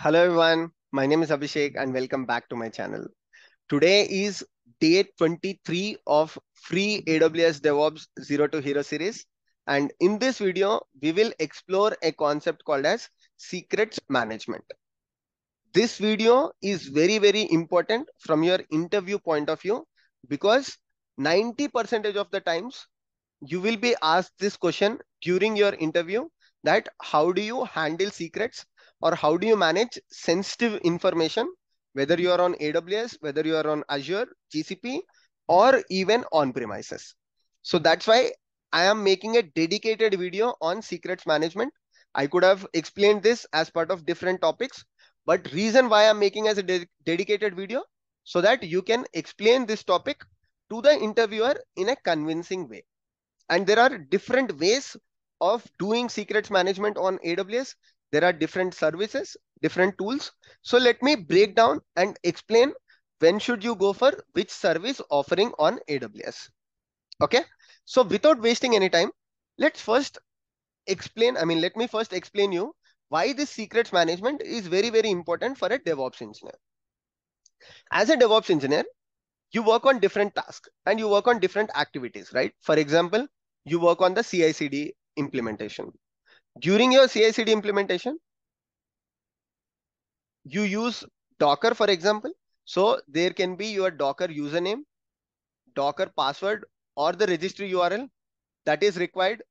Hello everyone, my name is Abhishek and welcome back to my channel. Today is day 23 of free AWS DevOps Zero to Hero series. And in this video, we will explore a concept called as secrets management. This video is very, very important from your interview point of view because 90% of the times you will be asked this question during your interview that how do you handle secrets or how do you manage sensitive information, whether you are on AWS, whether you are on Azure, GCP, or even on premises. So that's why I am making a dedicated video on secrets management. I could have explained this as part of different topics, but reason why I'm making as a de dedicated video so that you can explain this topic to the interviewer in a convincing way. And there are different ways of doing secrets management on AWS there are different services, different tools. So let me break down and explain when should you go for which service offering on AWS. Okay. So without wasting any time, let's first explain. I mean, let me first explain you why this secrets management is very, very important for a DevOps engineer. As a DevOps engineer, you work on different tasks and you work on different activities, right? For example, you work on the CI CD implementation during your CI/CD implementation, you use Docker, for example. So there can be your Docker username, Docker password, or the registry URL that is required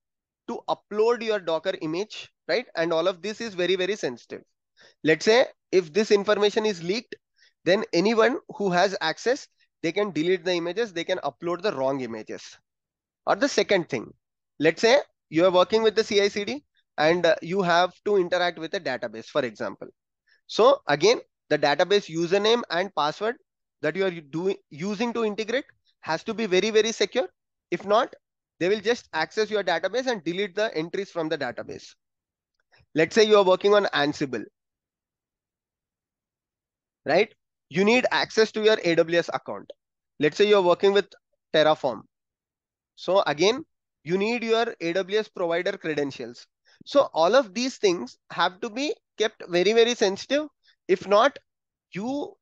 to upload your Docker image, right? And all of this is very, very sensitive. Let's say if this information is leaked, then anyone who has access, they can delete the images, they can upload the wrong images. Or the second thing, let's say you are working with the CI CD and uh, you have to interact with a database, for example. So again, the database username and password that you are doing using to integrate has to be very, very secure. If not, they will just access your database and delete the entries from the database. Let's say you are working on Ansible, right? You need access to your AWS account. Let's say you're working with Terraform. So again, you need your AWS provider credentials. So all of these things have to be kept very, very sensitive. If not, you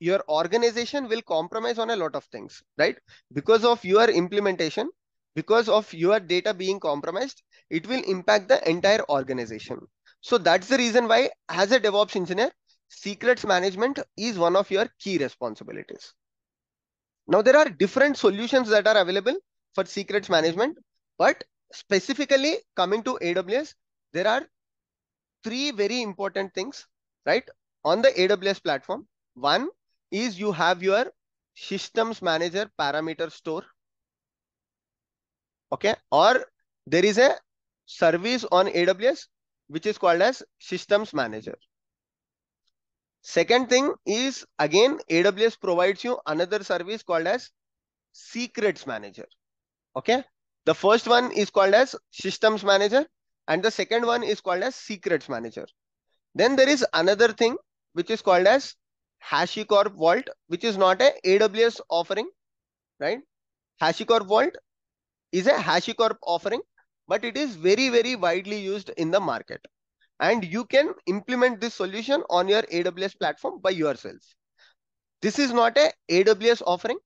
your organization will compromise on a lot of things, right? Because of your implementation, because of your data being compromised, it will impact the entire organization. So that's the reason why as a DevOps engineer, secrets management is one of your key responsibilities. Now there are different solutions that are available for secrets management, but specifically coming to AWS, there are three very important things, right? On the AWS platform, one is you have your systems manager parameter store. Okay. Or there is a service on AWS, which is called as systems manager. Second thing is again, AWS provides you another service called as secrets manager. Okay. The first one is called as systems manager and the second one is called as secrets manager. Then there is another thing which is called as HashiCorp Vault, which is not a AWS offering, right? HashiCorp Vault is a HashiCorp offering, but it is very, very widely used in the market. And you can implement this solution on your AWS platform by yourself. This is not a AWS offering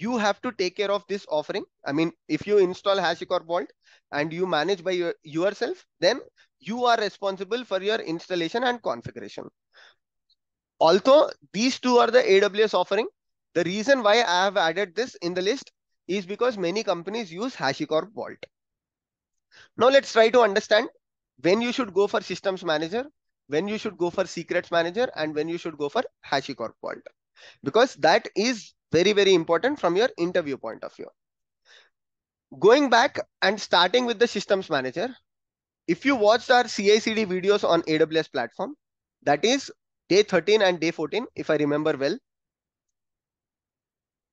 you have to take care of this offering. I mean, if you install HashiCorp Vault and you manage by your, yourself, then you are responsible for your installation and configuration. Although these two are the AWS offering, the reason why I have added this in the list is because many companies use HashiCorp Vault. Now let's try to understand when you should go for systems manager, when you should go for secrets manager, and when you should go for HashiCorp Vault. Because that is very, very important from your interview point of view. Going back and starting with the systems manager, if you watched our CI/CD videos on AWS platform, that is day 13 and day 14, if I remember well,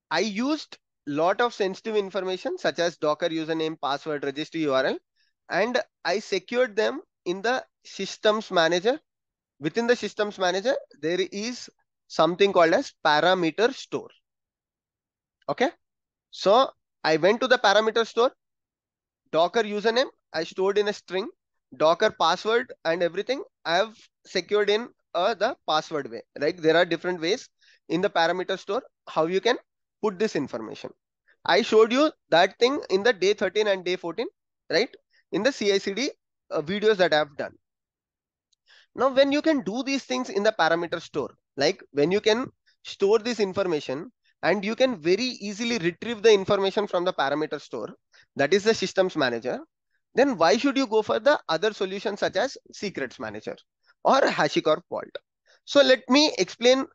I used a lot of sensitive information such as Docker username, password, registry URL, and I secured them in the systems manager. Within the systems manager, there is something called as parameter store. Okay. So I went to the parameter store, Docker username, I stored in a string. Docker password and everything I have secured in uh, the password way, right? There are different ways in the parameter store how you can put this information. I showed you that thing in the day 13 and day 14, right? In the CI/CD uh, videos that I have done. Now, when you can do these things in the parameter store, like when you can store this information and you can very easily retrieve the information from the parameter store, that is the systems manager, then why should you go for the other solutions such as secrets manager or HashiCorp Vault? So let me explain a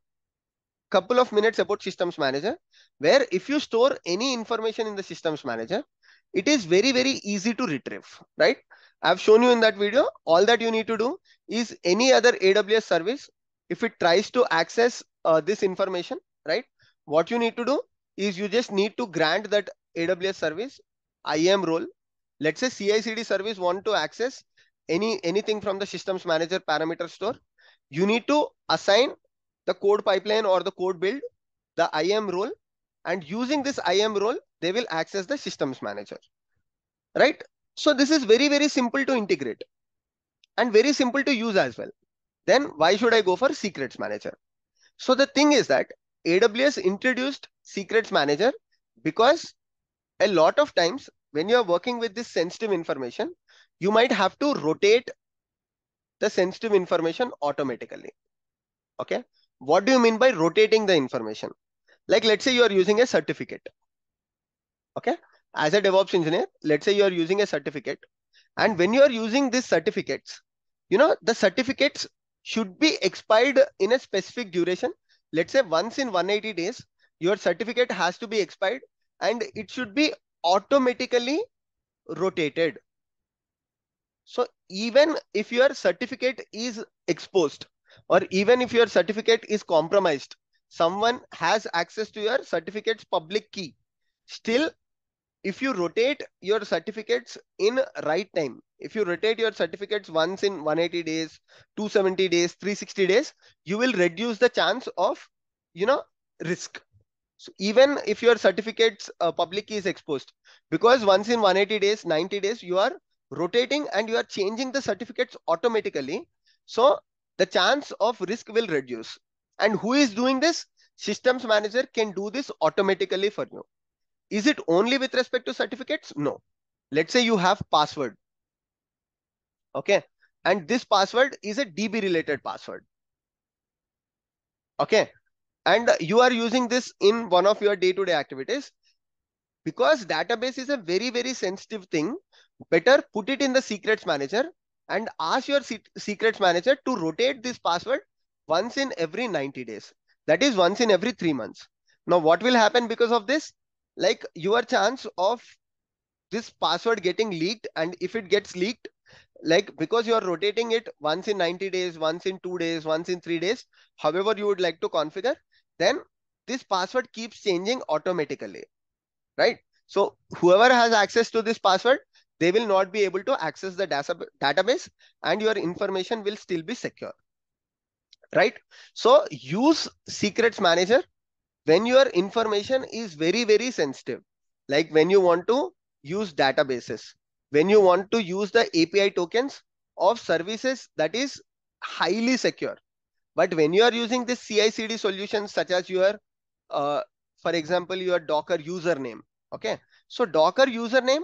couple of minutes about systems manager, where if you store any information in the systems manager, it is very, very easy to retrieve, right? I've shown you in that video, all that you need to do is any other AWS service, if it tries to access uh, this information, right? What you need to do is you just need to grant that AWS service IAM role. Let's say CI/CD service want to access any anything from the systems manager parameter store. You need to assign the code pipeline or the code build, the IAM role, and using this IAM role, they will access the systems manager, right? So this is very, very simple to integrate and very simple to use as well. Then why should I go for secrets manager? So the thing is that AWS introduced secrets manager because a lot of times when you're working with this sensitive information, you might have to rotate the sensitive information automatically. Okay. What do you mean by rotating the information? Like, let's say you are using a certificate. Okay. As a DevOps engineer, let's say you are using a certificate. And when you are using these certificates, you know, the certificates should be expired in a specific duration. Let's say once in 180 days, your certificate has to be expired and it should be automatically rotated. So even if your certificate is exposed, or even if your certificate is compromised, someone has access to your certificate's public key. Still, if you rotate your certificates in right time, if you rotate your certificates once in 180 days, 270 days, 360 days, you will reduce the chance of, you know, risk. So even if your certificates uh, public key is exposed, because once in 180 days, 90 days, you are rotating and you are changing the certificates automatically. So the chance of risk will reduce. And who is doing this? Systems manager can do this automatically for you. Is it only with respect to certificates? No. Let's say you have password. Okay. And this password is a DB related password. Okay. And you are using this in one of your day-to-day activities. Because database is a very, very sensitive thing, better put it in the secrets manager and ask your secrets manager to rotate this password once in every 90 days. That is once in every three months. Now, what will happen because of this? Like your chance of this password getting leaked and if it gets leaked, like because you are rotating it once in 90 days, once in two days, once in three days, however you would like to configure, then this password keeps changing automatically, right? So whoever has access to this password, they will not be able to access the database and your information will still be secure. Right? So use secrets manager when your information is very, very sensitive. Like when you want to use databases, when you want to use the API tokens of services that is highly secure. But when you are using the CI/CD solutions such as your, uh, for example, your Docker username. Okay. So Docker username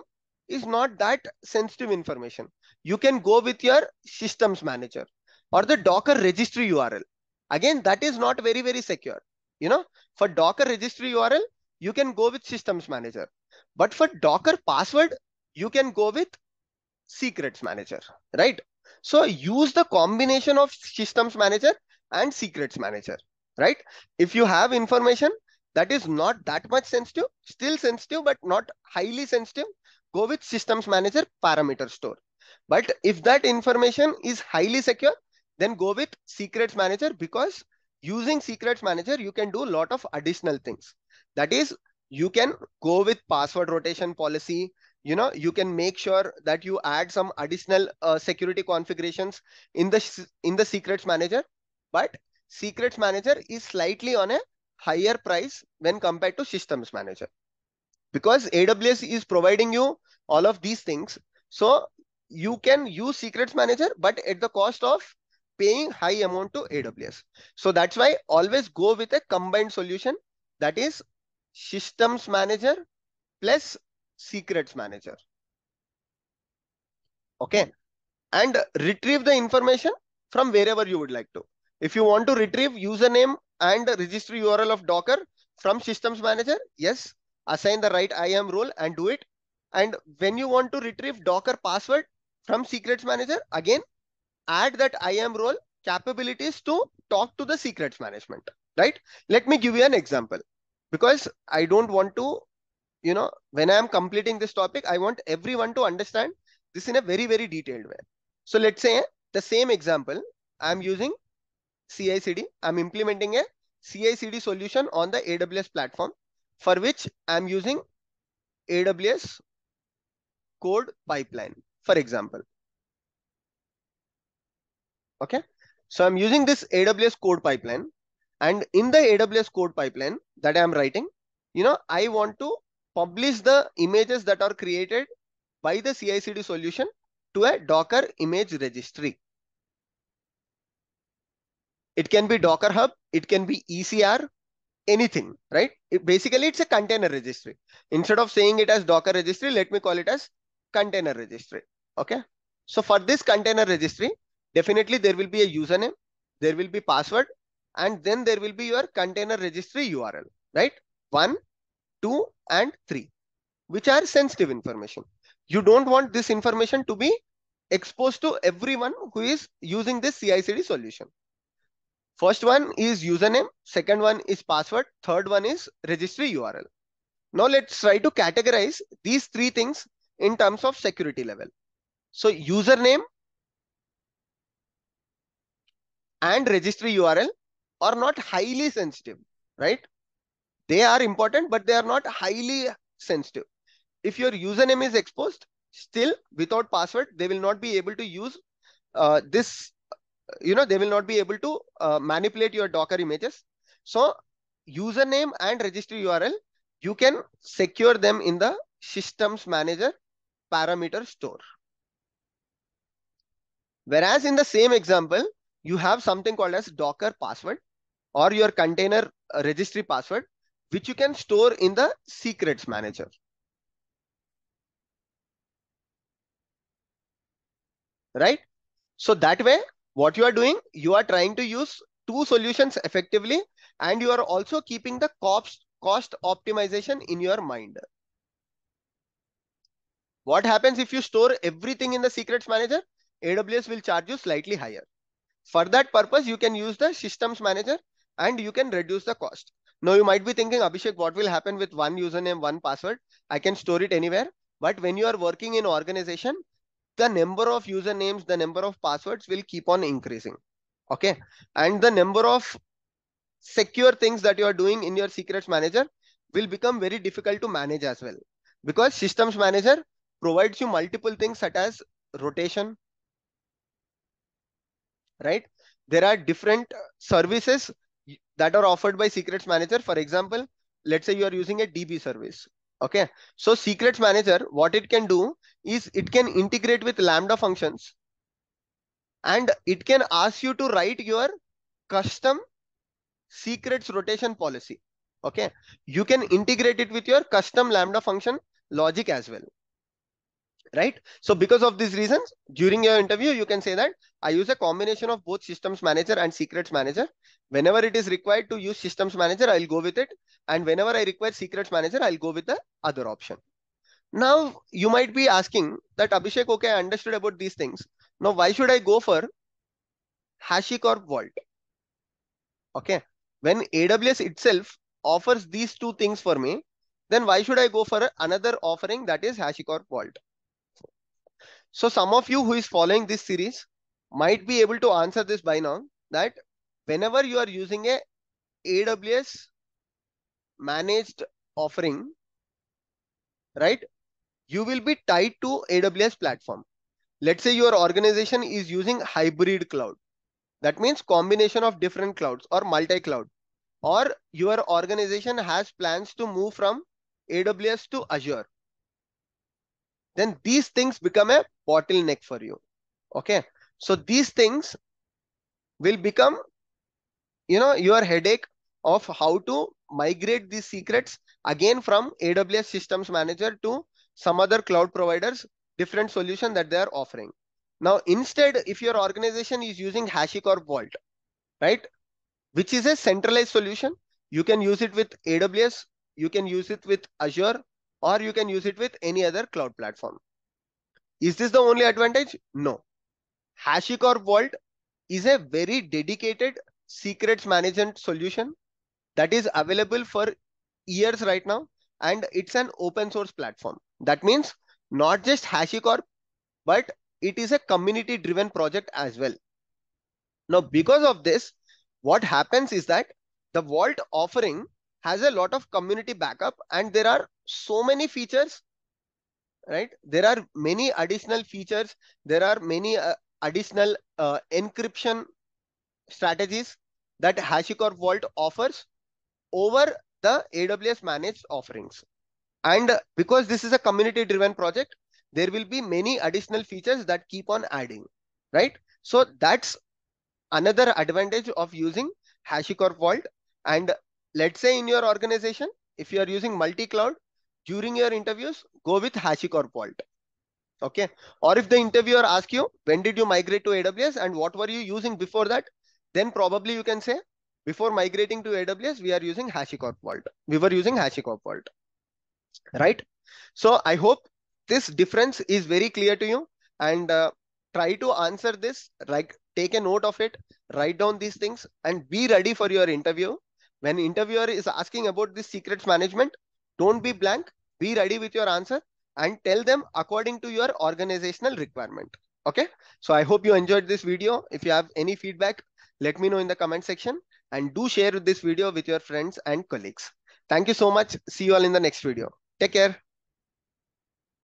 is not that sensitive information. You can go with your systems manager or the Docker registry URL. Again, that is not very, very secure. You know, for Docker registry URL, you can go with systems manager. But for Docker password, you can go with secrets manager, right? So use the combination of systems manager and secrets manager, right? If you have information that is not that much sensitive, still sensitive, but not highly sensitive, go with systems manager parameter store. But if that information is highly secure, then go with secrets manager because using secrets manager, you can do a lot of additional things. That is, you can go with password rotation policy. You know, you can make sure that you add some additional uh, security configurations in the in the secrets manager. But secrets manager is slightly on a higher price when compared to systems manager because AWS is providing you all of these things. So you can use secrets manager, but at the cost of paying high amount to AWS. So that's why always go with a combined solution that is systems manager plus secrets manager. Okay. And retrieve the information from wherever you would like to. If you want to retrieve username and registry URL of Docker from systems manager, yes, assign the right IAM role and do it. And when you want to retrieve Docker password from secrets manager, again, add that IAM role capabilities to talk to the secrets management, right? Let me give you an example because I don't want to, you know, when I'm completing this topic, I want everyone to understand this in a very, very detailed way. So let's say the same example, I'm using CI/CD. I'm implementing a CI/CD solution on the AWS platform for which I'm using AWS code pipeline, for example. Okay. So I'm using this AWS code pipeline and in the AWS code pipeline that I'm writing, you know, I want to publish the images that are created by the CI/CD solution to a Docker image registry. It can be Docker Hub, it can be ECR, anything, right? It, basically, it's a container registry. Instead of saying it as Docker registry, let me call it as container registry. Okay. So for this container registry, definitely there will be a username, there will be password, and then there will be your container registry URL, right? One, two, and three, which are sensitive information. You don't want this information to be exposed to everyone who is using this CI/CD solution. First one is username, second one is password, third one is registry URL. Now let's try to categorize these three things in terms of security level. So username and registry URL are not highly sensitive, right? They are important, but they are not highly sensitive. If your username is exposed, still without password, they will not be able to use uh, this you know, they will not be able to uh, manipulate your Docker images. So username and registry URL, you can secure them in the systems manager parameter store. Whereas in the same example, you have something called as Docker password or your container uh, registry password, which you can store in the secrets manager. Right? So that way what you are doing, you are trying to use two solutions effectively, and you are also keeping the cost, cost optimization in your mind. What happens if you store everything in the secrets manager? AWS will charge you slightly higher. For that purpose, you can use the systems manager and you can reduce the cost. Now you might be thinking, Abhishek, what will happen with one username, one password? I can store it anywhere. But when you are working in organization, the number of usernames, the number of passwords will keep on increasing. Okay. And the number of secure things that you are doing in your secrets manager will become very difficult to manage as well. Because systems manager provides you multiple things such as rotation, right? There are different services that are offered by secrets manager. For example, let's say you are using a DB service. Okay, so secrets manager, what it can do is it can integrate with Lambda functions and it can ask you to write your custom secrets rotation policy. Okay, you can integrate it with your custom Lambda function logic as well. Right. So because of these reasons, during your interview, you can say that I use a combination of both systems manager and secrets manager. Whenever it is required to use systems manager, I'll go with it. And whenever I require secrets manager, I'll go with the other option. Now, you might be asking that Abhishek, okay, I understood about these things. Now, why should I go for HashiCorp Vault? Okay, when AWS itself offers these two things for me, then why should I go for another offering that is HashiCorp Vault? So some of you who is following this series might be able to answer this by now that whenever you are using a AWS managed offering, right? You will be tied to AWS platform. Let's say your organization is using hybrid cloud. That means combination of different clouds or multi-cloud. Or your organization has plans to move from AWS to Azure. Then these things become a bottleneck for you. Okay. So these things will become, you know, your headache of how to migrate these secrets again from AWS Systems Manager to some other cloud providers, different solution that they are offering. Now, instead, if your organization is using HashiCorp Vault, right, which is a centralized solution, you can use it with AWS, you can use it with Azure, or you can use it with any other cloud platform. Is this the only advantage? No. HashiCorp Vault is a very dedicated secrets management solution that is available for years right now. And it's an open source platform. That means not just HashiCorp, but it is a community driven project as well. Now, because of this, what happens is that the Vault offering has a lot of community backup and there are so many features, right? There are many additional features. There are many uh, additional uh, encryption strategies that HashiCorp Vault offers over the AWS managed offerings. And because this is a community driven project, there will be many additional features that keep on adding, right? So that's another advantage of using HashiCorp Vault. And let's say in your organization, if you are using multi-cloud, during your interviews, go with HashiCorp Vault. Okay. Or if the interviewer asks you, when did you migrate to AWS and what were you using before that? Then probably you can say, before migrating to AWS, we are using HashiCorp Vault. We were using HashiCorp Vault, right? So I hope this difference is very clear to you and uh, try to answer this, like take a note of it, write down these things and be ready for your interview. When interviewer is asking about this secrets management, don't be blank, be ready with your answer and tell them according to your organizational requirement. Okay. So I hope you enjoyed this video. If you have any feedback, let me know in the comment section and do share this video with your friends and colleagues. Thank you so much. See you all in the next video. Take care.